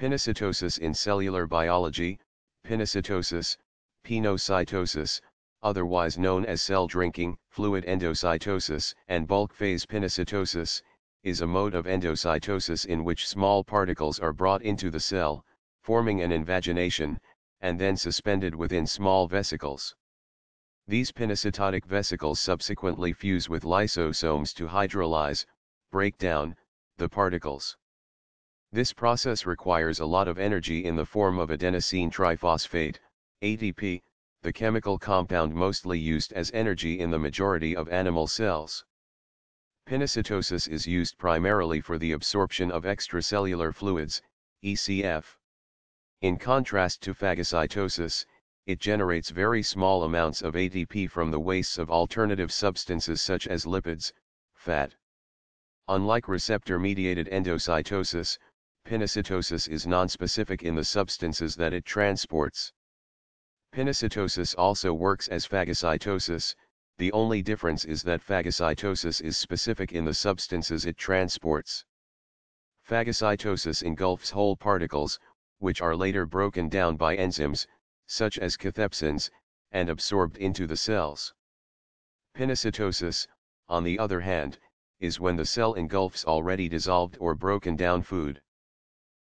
Pinocytosis in cellular biology, pinocytosis, pinocytosis, otherwise known as cell drinking, fluid endocytosis, and bulk phase pinocytosis, is a mode of endocytosis in which small particles are brought into the cell, forming an invagination, and then suspended within small vesicles. These pinocytotic vesicles subsequently fuse with lysosomes to hydrolyze, break down, the particles. This process requires a lot of energy in the form of adenosine triphosphate, ATP, the chemical compound mostly used as energy in the majority of animal cells. Pinocytosis is used primarily for the absorption of extracellular fluids, ECF. In contrast to phagocytosis, it generates very small amounts of ATP from the wastes of alternative substances such as lipids, fat. Unlike receptor-mediated endocytosis, pinocytosis is nonspecific in the substances that it transports. Pinocytosis also works as phagocytosis, the only difference is that phagocytosis is specific in the substances it transports. Phagocytosis engulfs whole particles, which are later broken down by enzymes, such as cathepsins, and absorbed into the cells. Pinocytosis, on the other hand, is when the cell engulfs already dissolved or broken down food.